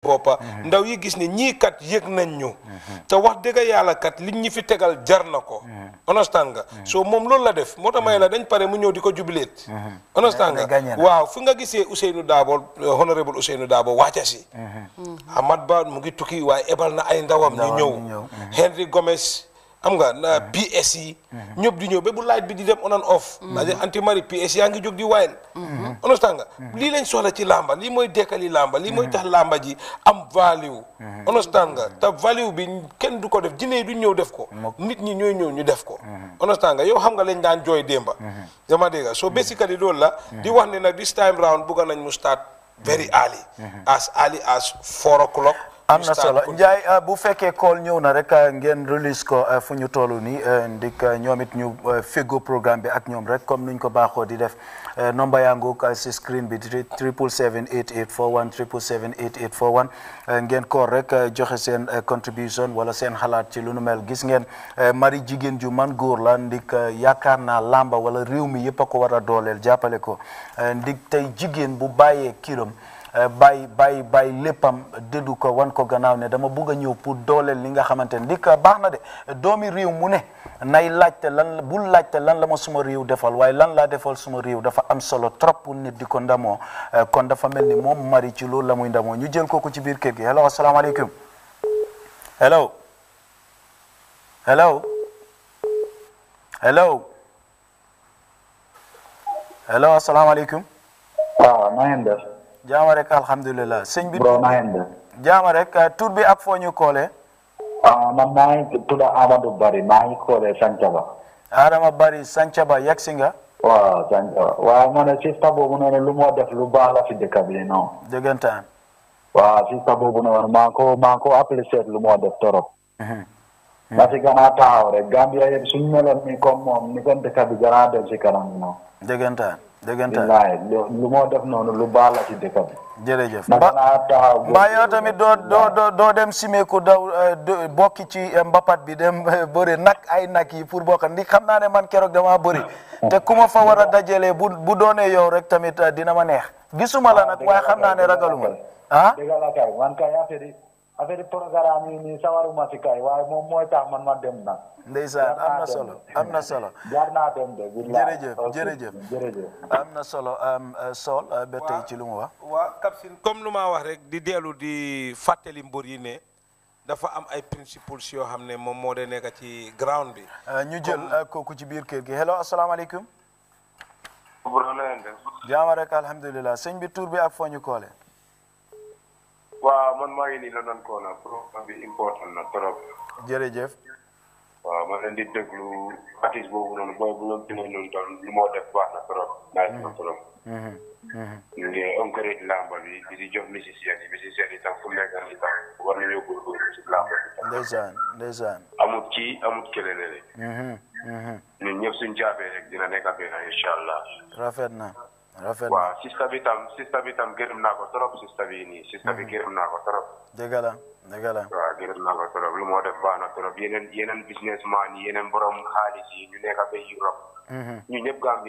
boppa mhm. ndaw yi gis ne ñii kat yëg nañ ñu mhm. te wax dëgg yàlla kat liñ ñi fi tegal jar na ko mhm. understand nga soo moom loolu la def moo tax may la dañ pare mu ñëw di ko jubileet understand nga waaw fu nga gisee Ousseynou Dabo eh, honorable Ousseynou Dabo wàcca si Amat Ba mu ngi tukki waaye ebal na ay ndawam ñu ñëw Henry Gomez xam nga na PS yi ñëpp di ñëw ba bu light bi di dem on and off daa di anti mari PS yaa ngi jóg di wayal understand nga lii lañ soxla ci làmba lii mooy dekkali làmba lii mooy tax làmba ji am value understand nga te value bi kenn du ko def jinne yi du ñëw def ko nit ñi ñooy ñëw ñu def ko understand nga yow xam nga lañ daan jooy démba dama dégg so basically loolu la di wax ne nag this time round bugga nañ mu start very early as early as four o'clock am na solo Ndiaye euh, bu fekkee kool ñëw na rek euh, ngeen release ko euh, fu ñu toll nii ndik ñoom it ñu fego programme bi ak ñoom rek comme nuñ ko baaxoo di def nomba yaa ngoog si screen bi triple seven eight eight four one triple seven eight eight four one ngeen koor rek joxe seen contribution wala seen xalaat ci lu nu mel gis ngeen mari jigéen ju man góor la ndik yaakaar naa lamba wala réew mi yëpp a ko war a dooleel jàppale ko euh, ndig tey jigéen bu bàyyee kiram euh, bàyyi bàyyi bàyyi léppam déddu ko wan ko gannaaw ne dama bugg a ñëw pour dooleel li nga xamante ne ndik baax na de doomi réew mu ne nay laajte lan la bul laajte lan la ma suma réew defal waaye lan laa defal suma réew dafa am solo trop pour nit di ko ndamoo Euh, kon dafa mel ni moom mari ci loolu la muy ndamoo ñu jël kooku ci biir kër gi hello asalaamaaleykum hello hello hello allo asalaamaaleykum waaw na ngeen def jaama rek alhamdulilah sëñ bi bro na ngeen def jaama rek ah, tur bi ak foo ñu koolee ah man maa ngi tudd Amadou Bari maa ngi koolee Sancaba Adama Bari Sancaba yegg si nga waaw Sancaba waaw ma ne sista boobu noonu lu moo def lu baax la fi dëkk bi non dëggantaan waaw sista boobu noonu maa ko maa ko apprécié lu moo def torop parce que naa taxaw rek Gambia yëpp suñ meloon ni comme moom ni kon dëkk bi gënaa dem si kanam moom dëggantaan dëggantaan billaay lu- lu moo def noonu lu baax la si dëkk bi jërëjëf na ba gënaa taxaw góor- ba yow tamit doo doo doo doo dem simeeku daw eh, do- bokki ci eh, mbapat bi dem eh, bëri nag ay nag yi pour bokk ndi xam naa ne man keroog damaa bëri te ku ma fa war a dajalee bu bu doonee yow rek tamit eh, dina ma neex gisuma la nag waaye xam naa ne ragaluma la ah dëgg la kay man kay affaire yi affaire programme yi nii sawaruma si kay waaye moom mooy tax man ma dem nag. ndeysaan am na solo am na solo. jaar naa dem de. jërëjëf jërëjëf jërëjëf. am na solo euh, Sool euh, ba tey ci lu mu wax. waa Kapsin comme lu ma wax rek di dellu di fàttali mbër yi ne. dafa am ay principles yoo xam ne moom moo dee nekk ci ground bi. Euh, ñu jël kooku ci biir kër gi hello asalaamaaleykum. jaama rek alhamdulilah sëñ bi tur bi ak foo ñu koole. waaw man maa ngi nii la doon koo na programme bi important na trop. jërëjëf. waaw ma leen di déglu artiste boobu noonu booy bu ñoom dinañ noonu tam lu moo def baax na trop. naaj na trop. ñu ngi encourage làmba bi di di jox musiciens yi musiciens yi tam fu nekk nii tam war nañoo góorgóorlu ci làmba bi. ndeysaan ndeysaan. amut kii amut kële ne le. ñun ñëpp suñ jaabee rek dina nekk benn incha allah. rafet na. rafet na waaw sista bi tam sista bi tam gërëm naa ko trop sista bi nii sista bi gërëm naa ko trop dëgg la dëgg la waaw gërëm naa ko trop lu moo def baax na trop yeneen yeneen businessman yi yeneen borom xaalis yi ñu nekk ba Europe ñu ñëpp Gambie